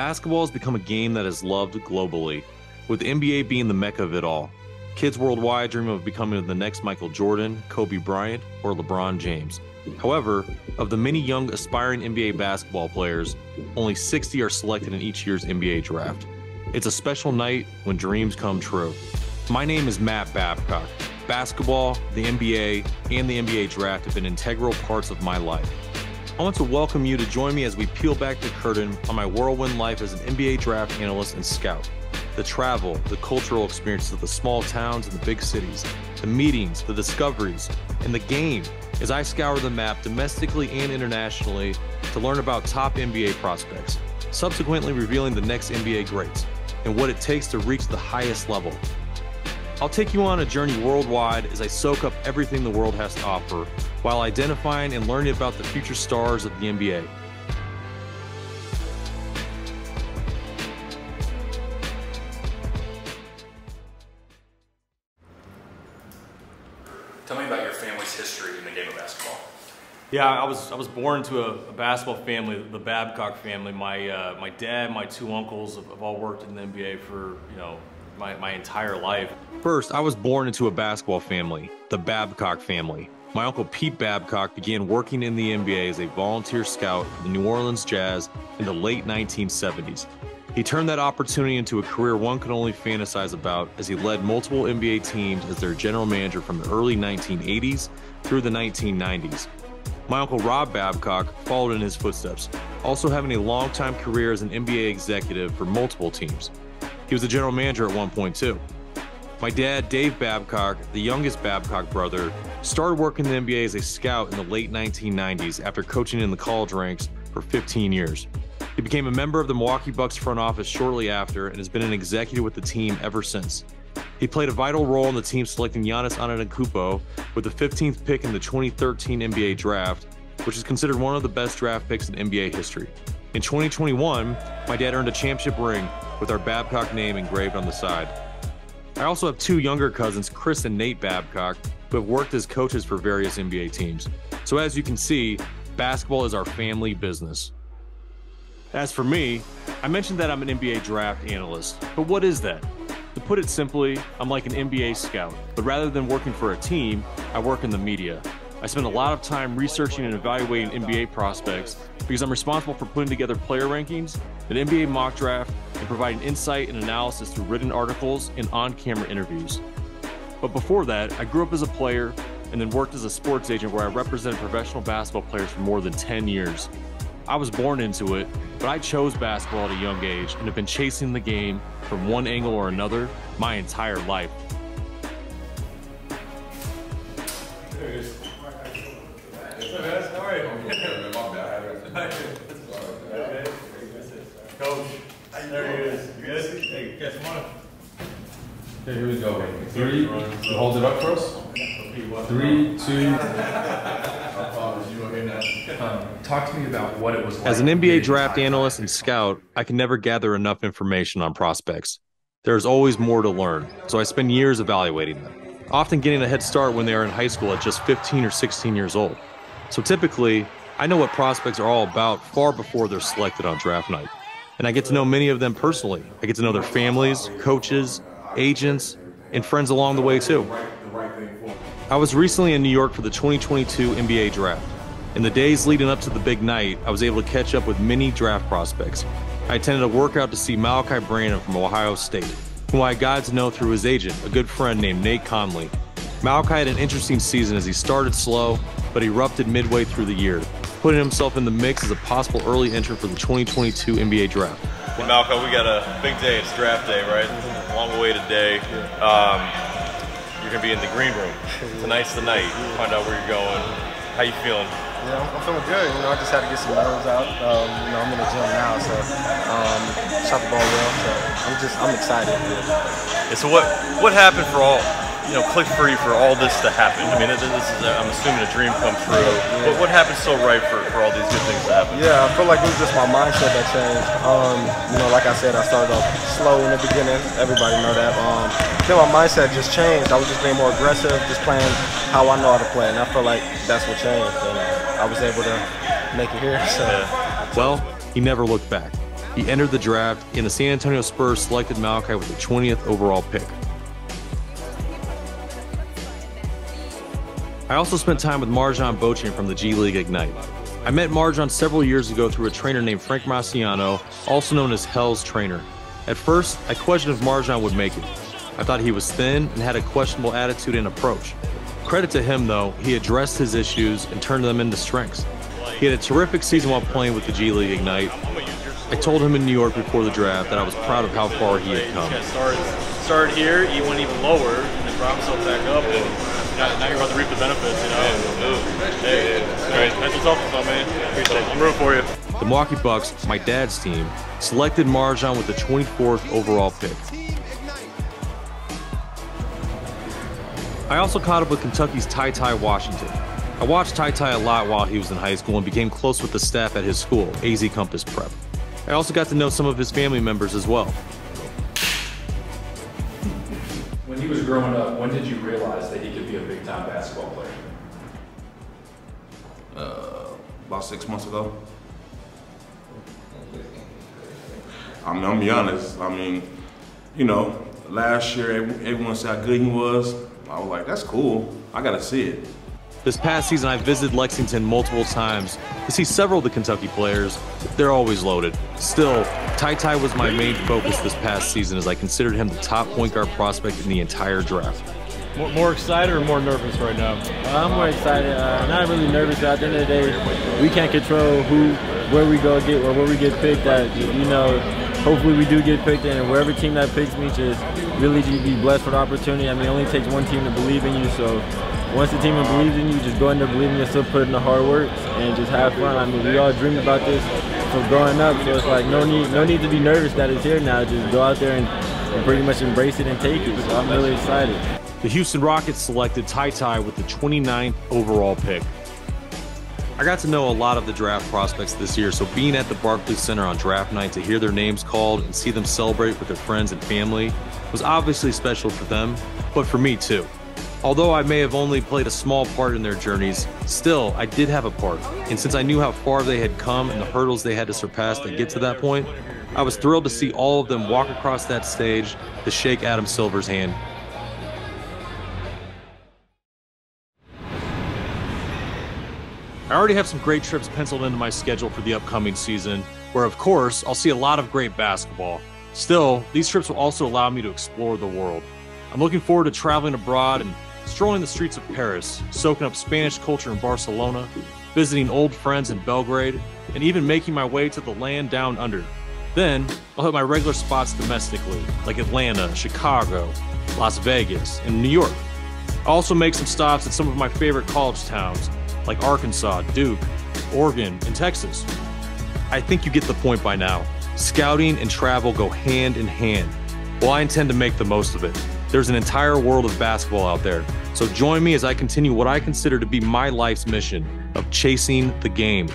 Basketball has become a game that is loved globally, with NBA being the mecca of it all. Kids worldwide dream of becoming the next Michael Jordan, Kobe Bryant, or LeBron James. However, of the many young aspiring NBA basketball players, only 60 are selected in each year's NBA draft. It's a special night when dreams come true. My name is Matt Babcock. Basketball, the NBA, and the NBA draft have been integral parts of my life. I want to welcome you to join me as we peel back the curtain on my whirlwind life as an NBA draft analyst and scout. The travel, the cultural experiences of the small towns and the big cities, the meetings, the discoveries, and the game as I scour the map domestically and internationally to learn about top NBA prospects, subsequently revealing the next NBA greats and what it takes to reach the highest level. I'll take you on a journey worldwide as I soak up everything the world has to offer while identifying and learning about the future stars of the NBA. Tell me about your family's history in the game of basketball. Yeah, I was I was born into a, a basketball family, the Babcock family. My uh, my dad, my two uncles have, have all worked in the NBA for you know my, my entire life. First, I was born into a basketball family, the Babcock family. My uncle Pete Babcock began working in the NBA as a volunteer scout for the New Orleans Jazz in the late 1970s. He turned that opportunity into a career one could only fantasize about as he led multiple NBA teams as their general manager from the early 1980s through the 1990s. My uncle Rob Babcock followed in his footsteps, also having a long-time career as an NBA executive for multiple teams. He was the general manager at one point, too. My dad, Dave Babcock, the youngest Babcock brother, started working in the NBA as a scout in the late 1990s after coaching in the college ranks for 15 years. He became a member of the Milwaukee Bucks front office shortly after and has been an executive with the team ever since. He played a vital role in the team selecting Giannis Antetokounmpo with the 15th pick in the 2013 NBA draft, which is considered one of the best draft picks in NBA history. In 2021, my dad earned a championship ring with our Babcock name engraved on the side. I also have two younger cousins, Chris and Nate Babcock, who have worked as coaches for various NBA teams. So as you can see, basketball is our family business. As for me, I mentioned that I'm an NBA draft analyst, but what is that? To put it simply, I'm like an NBA scout, but rather than working for a team, I work in the media. I spend a lot of time researching and evaluating NBA prospects because I'm responsible for putting together player rankings, an NBA mock draft, and providing insight and analysis through written articles and on camera interviews. But before that, I grew up as a player and then worked as a sports agent where I represented professional basketball players for more than 10 years. I was born into it, but I chose basketball at a young age and have been chasing the game from one angle or another my entire life. Coach, there he is. You good? Hey, him on. Okay, here we go. Three, you hold it up for us. Three, two. Um, talk to me about what it was like. As an NBA draft analyst and scout, I can never gather enough information on prospects. There's always more to learn, so I spend years evaluating them, often getting a head start when they are in high school at just 15 or 16 years old. So typically, I know what prospects are all about far before they're selected on draft night. And I get to know many of them personally. I get to know their families, coaches, agents, and friends along the way too. I was recently in New York for the 2022 NBA draft. In the days leading up to the big night, I was able to catch up with many draft prospects. I attended a workout to see Malaki Branham from Ohio State, whom I got to know through his agent, a good friend named Nate Conley. Malaki had an interesting season as he started slow, but erupted midway through the year, putting himself in the mix as a possible early entrant for the 2022 NBA draft. Hey, Malcolm, we got a big day. It's draft day, right? Long awaited day. Um, you're gonna be in the green room. Tonight's the night. Find out where you're going. How you feeling? Yeah, I'm, I'm feeling good. You know, I just had to get some nerves out. Um, you know, I'm in the gym now, so um, shot the ball well. So I'm just, I'm excited. And so what what happened for all you know, click for you for all this to happen? I mean, this is I'm assuming a dream come true. But what happened so right for, for all these good things to happen? Yeah, I feel like it was just my mindset that changed. Um, you know, like I said, I started off slow in the beginning. Everybody know that. Um, then my mindset just changed. I was just being more aggressive, just playing how I know how to play, and I feel like that's what changed. And I was able to make it here. So. Well, he never looked back. he entered the draft, and the San Antonio Spurs selected Malaki with the 20th overall pick. I also spent time with MarJon Beauchamp from the G League Ignite. I met MarJon several years ago through a trainer named Frank Matrisciano, also known as Hell's Trainer. At first, I questioned if MarJon would make it. I thought he was thin and had a questionable attitude and approach. Credit to him, though, he addressed his issues and turned them into strengths. He had a terrific season while playing with the G League Ignite. I told him in New York before the draft that I was proud of how far he had come. Started here, he went even lower, and then brought himself back up. And now, now you're about to reap the benefits, you know. Hey, great. That's what's up, man. Appreciate it. I'm rooting for you. The Milwaukee Bucks, my dad's team, selected MarJon with the 24th overall pick. I also caught up with Kentucky's TyTy Washington. I watched TyTy a lot while he was in high school and became close with the staff at his school, AZ Compass Prep. I also got to know some of his family members as well. Was growing up, when did you realize that he could be a big time basketball player? Uh, about six months ago. I mean, I'm gonna be honest. I mean, you know, last year everyone said how good he was. I was like, that's cool. I got to see it. This past season, I visited Lexington multiple times to see several of the Kentucky players. They're always loaded. Still, TyTy was my main focus this past season as I considered him the top point guard prospect in the entire draft. More, more excited or more nervous right now? Uh, I'm more excited. Uh, not really nervous. But at the end of the day, we can't control who, where we go get, or where we get picked. That you know, hopefully we do get picked, and wherever team that picks me, just really be blessed for the opportunity. I mean, it only takes one team to believe in you, so once the team believes in you, just go in there believing yourself, put in the hard work, and just have fun. I mean, we all dreamed about this from growing up, so it's like no need, no need to be nervous that it's here now. Just go out there and, and pretty much embrace it and take it. So I'm really excited. The Houston Rockets selected TyTy with the 29th overall pick. I got to know a lot of the draft prospects this year, so being at the Barclays Center on draft night to hear their names called and see them celebrate with their friends and family was obviously special for them, but for me too. Although I may have only played a small part in their journeys, still, I did have a part. And since I knew how far they had come and the hurdles they had to surpass to get to that point, I was thrilled to see all of them walk across that stage to shake Adam Silver's hand I already have some great trips penciled into my schedule for the upcoming season, where of course I'll see a lot of great basketball. Still, these trips will also allow me to explore the world. I'm looking forward to traveling abroad and strolling the streets of Paris, soaking up Spanish culture in Barcelona, visiting old friends in Belgrade, and even making my way to the land down under. Then, I'll hit my regular spots domestically, like Atlanta, Chicago, Las Vegas, and New York. I'll also make some stops at some of my favorite college towns, like Arkansas, Duke, Oregon, and Texas. I think you get the point by now. Scouting and travel go hand in hand. Well, I intend to make the most of it. There's an entire world of basketball out there. So join me as I continue what I consider to be my life's mission of chasing the game.